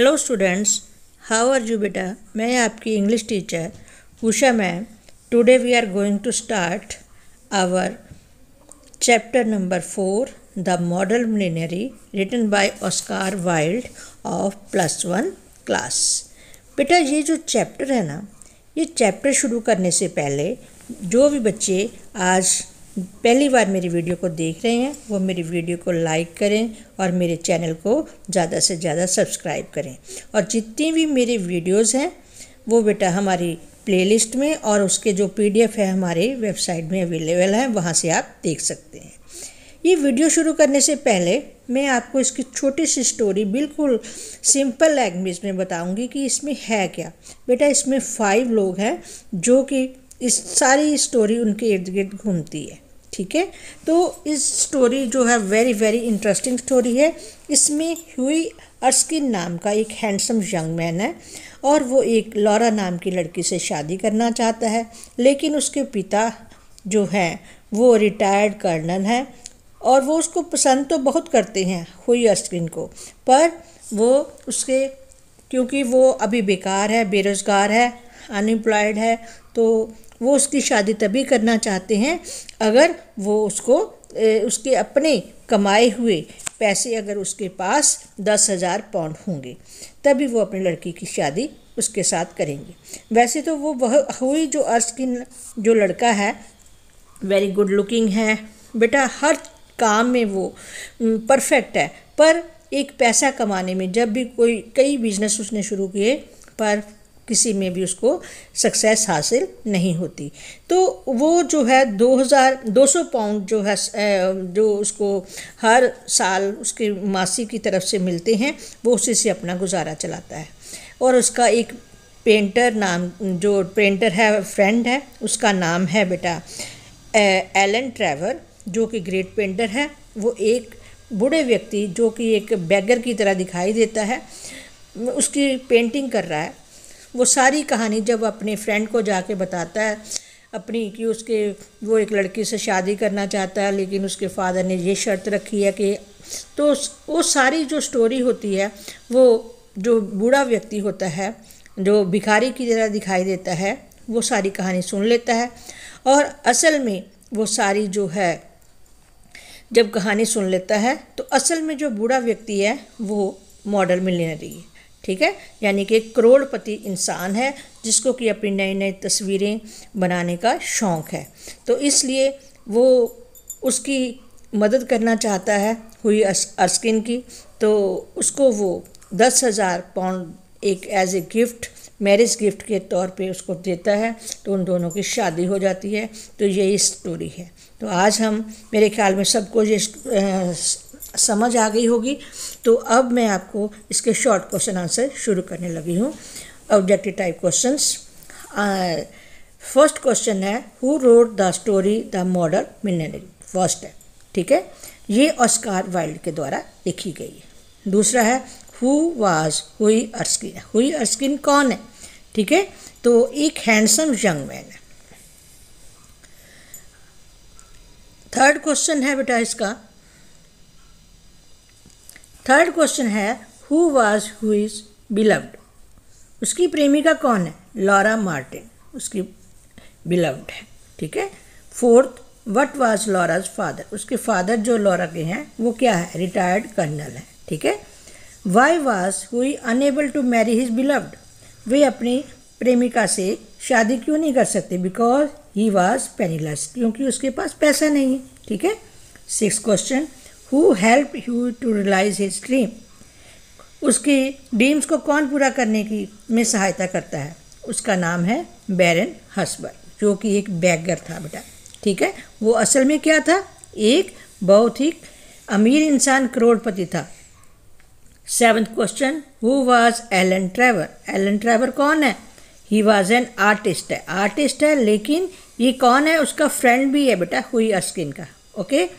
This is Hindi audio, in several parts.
Hello students how are you बेटा मैं आपकी English teacher Usha ma'am today we are going to start our chapter number four the model millionaire written by Oscar Wilde of plus one class बेटा, ये जो चैप्टर है ना, ये चैप्टर शुरू करने से पहले जो भी बच्चे आज पहली बार मेरी वीडियो को देख रहे हैं, वो मेरी वीडियो को लाइक करें और मेरे चैनल को ज़्यादा से ज़्यादा सब्सक्राइब करें। और जितनी भी मेरी वीडियोस हैं, वो बेटा हमारी प्लेलिस्ट में और उसके जो पीडीएफ है हमारे वेबसाइट में अवेलेबल है, वहाँ से आप देख सकते हैं। ये वीडियो शुरू करने से पहले मैं आपको इसकी छोटी सी स्टोरी बिल्कुल सिंपल लैंग्वेज में बताऊँगी कि इसमें है क्या। बेटा इसमें फाइव लोग हैं, जो कि इस सारी स्टोरी उनके इर्द गिर्द घूमती है, ठीक है? तो इस स्टोरी जो है वेरी वेरी इंटरेस्टिंग स्टोरी है। इसमें हुई अर्स्किन नाम का एक हैंडसम यंग मैन है और वो एक लॉरा नाम की लड़की से शादी करना चाहता है, लेकिन उसके पिता जो हैं, वो रिटायर्ड कर्नल हैं और वो उसको पसंद तो बहुत करते हैं, हुई अर्स्किन को, पर वो उसके, क्योंकि वो अभी बेकार है, बेरोज़गार है अनएम्प्लॉयड है तो वो उसकी शादी तभी करना चाहते हैं अगर वो उसको उसके अपने कमाए हुए पैसे अगर उसके पास दस हज़ार पाउंड होंगे, तभी वो अपनी लड़की की शादी उसके साथ करेंगे। वैसे तो वो वह हुई जो अर्ज़ की जो लड़का है वेरी गुड लुकिंग है। बेटा, हर काम में वो परफेक्ट है। पर एक पैसा कमाने में जब भी कोई, कई बिज़नेस उसने शुरू किए, पर किसी में भी उसको सक्सेस हासिल नहीं होती। तो वो जो है 2000 200 पाउंड जो है जो उसको हर साल उसके मासी की तरफ़ से मिलते हैं, वो उसी से अपना गुजारा चलाता है। और उसका एक पेंटर नाम, जो पेंटर है फ्रेंड है, उसका नाम है बेटा एलन ट्रेवर जो कि ग्रेट पेंटर है। वो एक बूढ़े व्यक्ति जो कि एक बैगर की तरह दिखाई देता है। उसकी पेंटिंग कर रहा है। वो सारी कहानी जब अपने फ्रेंड को जाके बताता है, अपनी कि उसके, वो एक लड़की से शादी करना चाहता है, लेकिन उसके फादर ने ये शर्त रखी है कि तो वो सारी जो स्टोरी होती है, वो जो बूढ़ा व्यक्ति होता है, जो भिखारी की तरह दिखाई देता है, वो सारी कहानी सुन लेता है और असल में वो सारी जो है, जब कहानी सुन लेता है तो असल में जो बूढ़ा व्यक्ति है, वो मॉडल मिलनरी है। ठीक है? यानी कि करोड़पति इंसान है, जिसको कि अपनी नई नई तस्वीरें बनाने का शौक़ है। तो इसलिए वो उसकी मदद करना चाहता है हुई अर्स्किन की। तो उसको वो दस हज़ार पाउंड एक as a gift marriage gift के तौर पे उसको देता है तो उन दोनों की शादी हो जाती है। तो यही स्टोरी है। तो आज हम, मेरे ख्याल में सबको ये समझ आ गई होगी। तो अब मैं आपको इसके शॉर्ट क्वेश्चन आंसर शुरू करने लगी हूँ। Objective type question first question है who wrote the story the model millionaire first है, ठीक है? ये ऑस्कार वाइल्ड के द्वारा लिखी गई है। दूसरा है who was Huey Erskine Huey Erskine कौन है? ठीक है? तो एक हैंडसम यंग मैन है। थर्ड क्वेश्चन है बेटा इसका थर्ड क्वेश्चन है who was who is beloved उसकी प्रेमिका कौन है? लॉरा मार्टिन उसकी बिलव्ड है, ठीक है? Fourth what was Laura's father उसके फादर जो लॉरा के हैं, वो क्या है? रिटायर्ड कर्नल है, ठीक है? Why was Hughie unable to marry his beloved वे अपनी प्रेमिका से शादी क्यों नहीं कर सकते? बिकॉज़ ही वॉज़ पेनीलेस क्योंकि उसके पास पैसा नहीं है ठीक है? Six question who help you to realise his dream उसकी ड्रीम्स को कौन पूरा करने की में सहायता करता है? उसका नाम है बैरन हसबर जो कि एक बैगर था बेटा, ठीक है? वो असल में क्या था? एक बहुत ही अमीर इंसान करोड़पति था। Seventh question who was Alan Trevor Alan Trevor कौन है? ही वॉज़ एन आर्टिस्ट है आर्टिस्ट है, लेकिन ये कौन है? उसका फ्रेंड भी है बेटा, हुई अस्किन का ओके okay?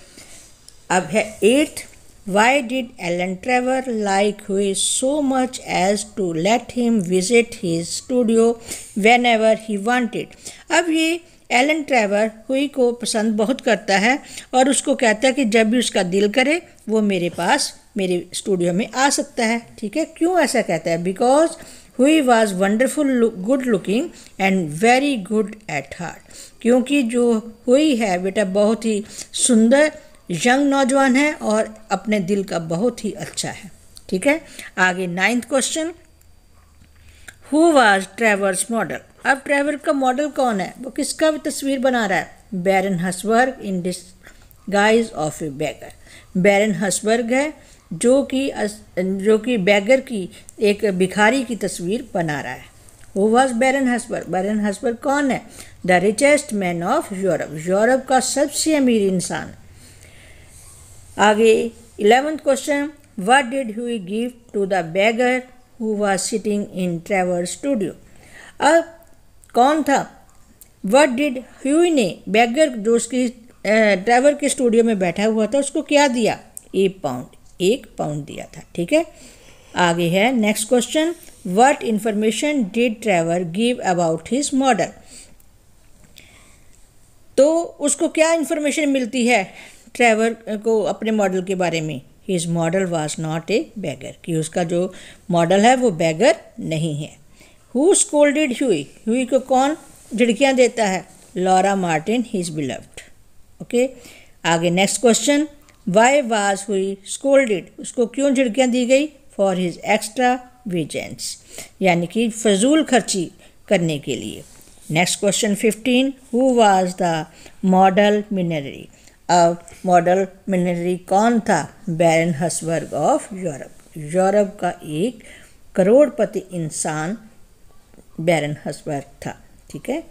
अब है eighth did Alan Trevor like Hughie so much as to let him visit his studio whenever he wanted अब ये एलन ट्रेवर हुई को पसंद बहुत करता है और उसको कहता है कि जब भी उसका दिल करे, वो मेरे पास, मेरे स्टूडियो में आ सकता है। ठीक है? क्यों ऐसा कहता है? Because Hughie was wonderful good looking and very good at heart क्योंकि जो हुई है, बेटा, बहुत ही सुंदर यंग नौजवान है और अपने दिल का बहुत ही अच्छा है। ठीक है? आगे ninth question who was Trevor's model अब ट्रेवर का मॉडल कौन है? वो किसका तस्वीर बना रहा है? Baron Hausberg in disguise of a beggar Baron Hausberg है जो कि जो कि बैगर की एक भिखारी की तस्वीर बना रहा है। हु वॉज़ बैरन हसबर्ग बैरन हसबर्ग कौन है? The richest man of Europe Europe का सबसे अमीर इंसान। आगे eleventh question what did Hughie give to the beggar who was sitting in Trevor studio अब कौन था? वट डिड ह्यू ने बैगर जो उसकी ट्रेवर के स्टूडियो में बैठा हुआ था, उसको क्या दिया? एक पाउंड एक पाउंड दिया था, ठीक है? आगे है next question what information did Trevor give about his model तो उसको क्या इंफॉर्मेशन मिलती है? ट्रेवर को अपने मॉडल के बारे में। His model was not a beggar कि उसका जो मॉडल है वो बैगर नहीं है। हु स्कोल्डेड हुई ह्यूई को कौन झिड़कियाँ देता है? Laura Merton his beloved okay आगे next question why was Hughie scolded उसको क्यों झिड़कियाँ दी गई? फॉर हिज एक्स्ट्रा विजेंस यानी कि फजूल खर्ची करने के लिए। Next question fifteen who was the model millionaire अब मॉडल मिनरी कौन था? Baron Hausberg of Europe Europe का एक करोड़पति इंसान बैरन हसबर्ग था, ठीक है?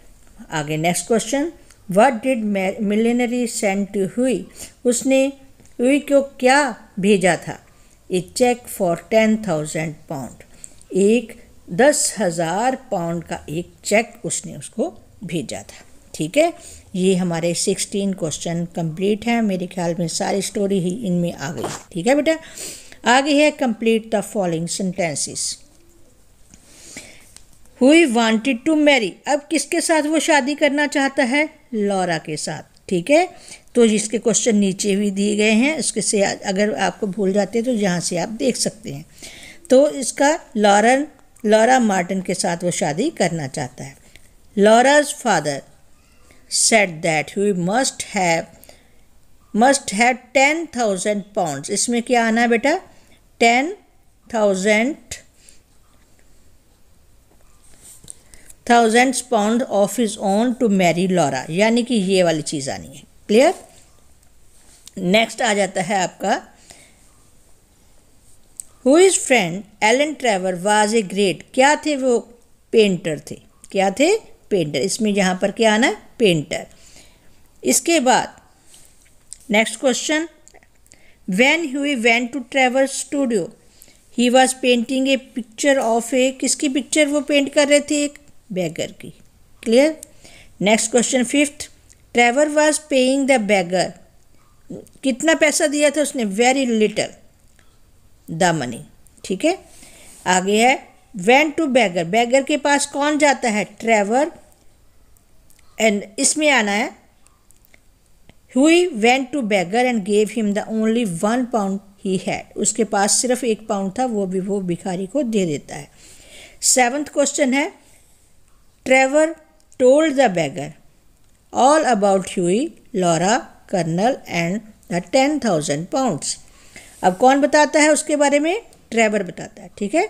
आगे next question what did millionaire send to Hughie उसने हुई को क्या भेजा था? A cheque for ten thousand pound एक दस हज़ार पाउंड का एक चेक उसने उसको भेजा था, ठीक है? ये हमारे सिक्सटीन क्वेश्चन कंप्लीट हैं। मेरे ख्याल में सारी स्टोरी ही इनमें आ गई। ठीक है बेटा? आगे है complete the following sentences Hughie wanted to marry अब किसके साथ वो शादी करना चाहता है? लॉरा के साथ। ठीक है? तो इसके क्वेश्चन नीचे भी दिए गए हैं। इसके से अगर आपको भूल जाते हैं तो यहाँ से आप देख सकते हैं। तो इसका लॉरन लॉरा मार्टिन के साथ वो शादी करना चाहता है। Laura's father said that he must have must have ten thousand pound इसमें क्या आना है बेटा? Ten thousand thousand pound of his own to marry Laura यानी कि ये वाली चीज़ आनी है। क्लियर नेक्स्ट आ जाता है आपका। Who is friend Alan Trevor was a great क्या थे वो? पेंटर थे। क्या थे? पेंटर इसमें यहाँ पर क्या आना है? पेंटर इसके बाद next question when Hughie went to Trevor studio he was painting a picture of a किसकी पिक्चर वो पेंट कर रहे थे? एक बैगर की। Clear next question fifth Trevor was paying the beggar कितना पैसा दिया था उसने? वेरी लिटल द मनी ठीक है? आगे है. वैन टू बैगर बैगर के पास कौन जाता है? ट्रेवर एंड इसमें आना है Hughie went to beggar and gave him the only one pound he had उसके पास सिर्फ़ एक पाउंड था, वो भी, वो भिखारी को दे देता है। सेवन्थ क्वेश्चन है Trevor told the beggar all about Hughie Laura colonel and the ten thousand pounds अब कौन बताता है उसके बारे में? ट्रेवर बताता है, ठीक है?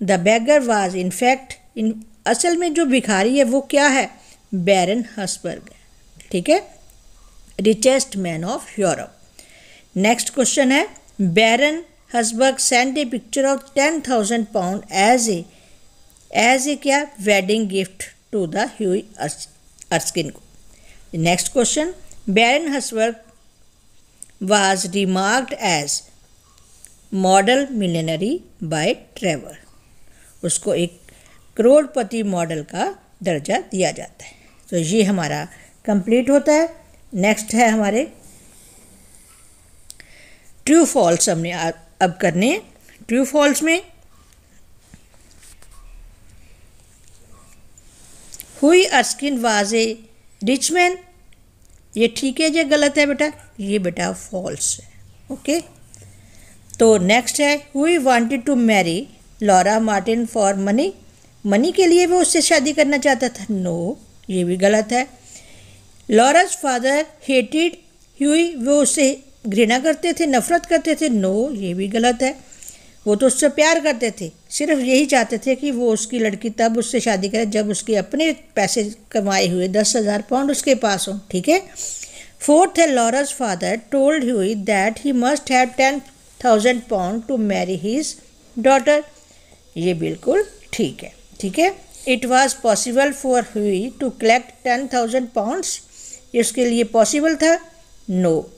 The beggar was in fact in असल में जो भिखारी है वो क्या है? बैरन हसबर्ग ठीक है? Richest man of Europe next question है Baron Hausberg send a picture of ten thousand pound as a as a क्या? Wedding gift to the Hughie Erskine को. Next question Baron Hausberg was remarked as model millionaire by Trevor उसको एक करोड़पति मॉडल का दर्जा दिया जाता है। तो ये हमारा कंप्लीट होता है। नेक्स्ट है हमारे। ट्रू फॉल्स हमने अब करने ट्रू फॉल्स में Hughie Erskine was a rich man ये ठीक है या गलत है बेटा? ये बेटा फॉल्स है। ओके तो नेक्स्ट है Hughie wanted to marry Laura Martin for money money के लिए वो उससे शादी करना चाहता था। नो ये भी गलत है। लॉराज फादर हेटेड हुई वो उससे घृणा करते थे, नफरत करते थे। नो, ये भी गलत है। वो तो उससे प्यार करते थे। सिर्फ़ यही चाहते थे कि वो उसकी लड़की तब उससे शादी करे, जब उसके अपने पैसे कमाए हुए दस हज़ार पाउंड उसके पास हों। ठीक है? फोर्थ है, Laura's father told Hughie that he must have ten thousand pound to marry his daughter. ये बिल्कुल ठीक है। ठीक है? It was possible for Hughie to collect ten thousand pounds इसके लिए पॉसिबल था? नो.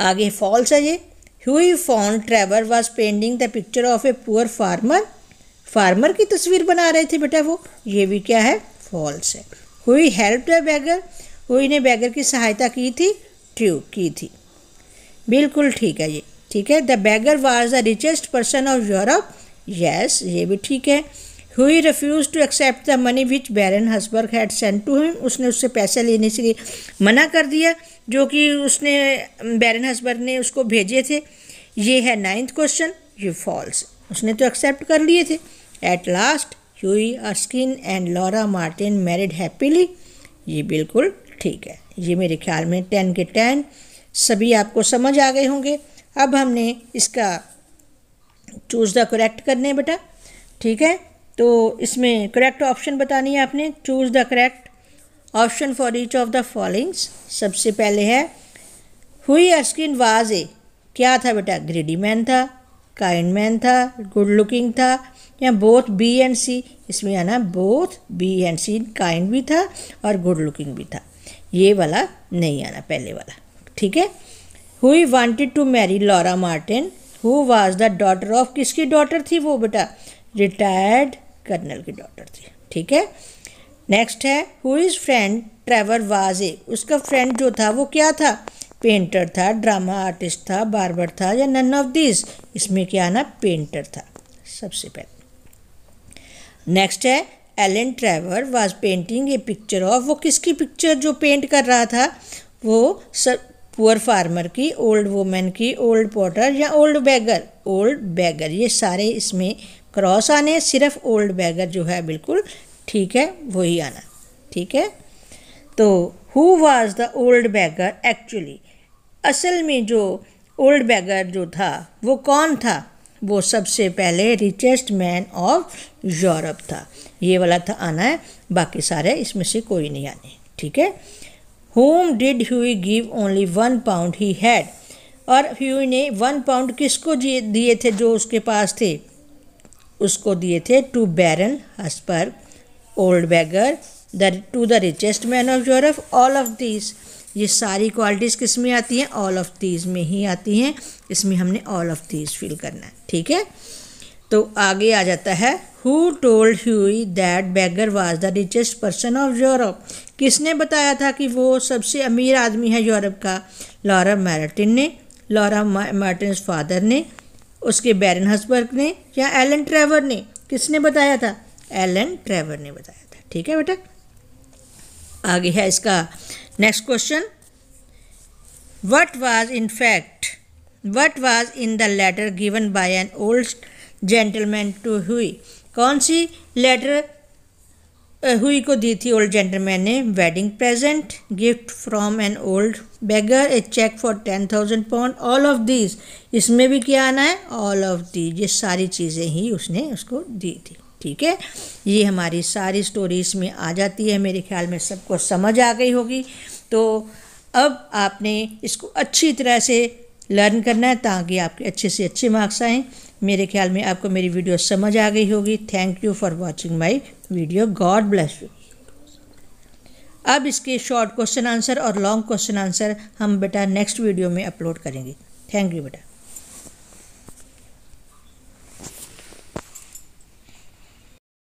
आगे फॉल्स है ये। Hughie found Trevor was painting the picture of a poor farmer farmer की तस्वीर बना रहे थे बेटा वो। ये भी क्या है? फॉल्स है। हुई हेल्प द बैगर हुई ने बैगर की सहायता की थी ट्रू की थी। बिल्कुल ठीक है ये। ठीक है? The beggar was the richest person of Europe yes ये भी ठीक है। Hughie refuse to accept the money which Baron Hausberg had send to him उसने उससे पैसे लेने से मना कर दिया, जो कि उसने बैरन हसबर्ग ने उसको भेजे थे। ये है नाइन्थ क्वेश्चन ये फॉल्स उसने तो एक्सेप्ट कर लिए थे। At last Hughie Erskine and Laura Martin married happily ये बिल्कुल ठीक है। ये मेरे ख्याल में टेन के टेन सभी आपको समझ आ गए होंगे। अब हमने इसका चूज़ द करेक्ट करने बेटा। ठीक है? तो इसमें करेक्ट ऑप्शन बतानी है आपने choose the correct option for each of the followings सबसे पहले है हुई अस्किन वाज ए? क्या था बेटा? ग्रेडी मैन था काइंड मैन था गुड लुकिंग था, या बोथ बी एंड सी इसमें आना both B and C kind भी था और गुड लुकिंग भी था। ये वाला नहीं आना, पहले वाला। ठीक है? Hughie wanted to marry Laura Martin who was the daughter of किसकी डॉटर थी वो बेटा? रिटायर्ड कर्नल की डॉटर थी। ठीक है? नेक्स्ट है who is friend Trevor was उसका फ्रेंड जो था, वो क्या था? पेंटर था ड्रामा आर्टिस्ट था बार्बर था, या नन ऑफ़ दिस इसमें क्या ना पेंटर था, सबसे पहले। नेक्स्ट है Alan Trevor was painting a picture of वो किसकी पिक्चर जो पेंट कर रहा था? वो सर पुअर फार्मर की ओल्ड वुमेन की ओल्ड पॉटर या ओल्ड बैगर ओल्ड बैगर ये सारे इसमें क्रॉस आने सिर्फ़ ओल्ड बैगर जो है बिल्कुल ठीक है, वही आना। ठीक है? तो who was the old beggar actually असल में जो ओल्ड बैगर जो था, वो कौन था? वो सबसे पहले रिचेस्ट मैन ऑफ़ यूरोप था। ये वाला था आना है, बाकी सारे इसमें से कोई नहीं आने। ठीक है? Whom did Huey give only one pound he had और ह्यूई ने वन पाउंड किसको दिए थे जो उसके पास थे? उसको दिए थे to Baron Hausberg old beggar, the to the richest man of Europe, all of these. ये सारी क्वालिटीज़ किसमें आती हैं? ऑल ऑफ़ दीज में ही आती हैं। इसमें हमने ऑल ऑफ़ दीज फिल करना है, ठीक है? तो आगे आ जाता है who told Hughie that beggar was the richest person of Europe किसने बताया था कि वो सबसे अमीर आदमी है यूरोप का? लॉरा मार्टिन ने, लॉरा मार्टिन फादर ने उसके बैरन हसबर्ग ने या एलन ट्रेवर ने? किसने बताया था? एलन ट्रेवर ने बताया था। ठीक है बेटा? आगे है इसका next question what was in fact what was in the letter given by an old gentleman to Hughie कौन सी लेटर हुई को दी थी ओल्ड जेंटलमैन ने wedding present gift from an old beggar a cheque for ten thousand pound all of these इसमें भी क्या आना है? ऑल ऑफ़ दीज ये सारी चीज़ें ही उसने उसको दी थी, ठीक है? ये हमारी सारी स्टोरीज में आ जाती है, मेरे ख्याल में सबको समझ आ गई होगी। तो अब आपने इसको अच्छी तरह से लर्न करना है ताकि आपके अच्छे से अच्छे मार्क्स आएँ। मेरे ख्याल में आपको मेरी वीडियो समझ आ गई होगी। Thank you for watching my video God bless you अब इसके शॉर्ट क्वेश्चन आंसर और लॉन्ग क्वेश्चन आंसर हम बेटा नेक्स्ट वीडियो में अपलोड करेंगे। थैंक यू बेटा।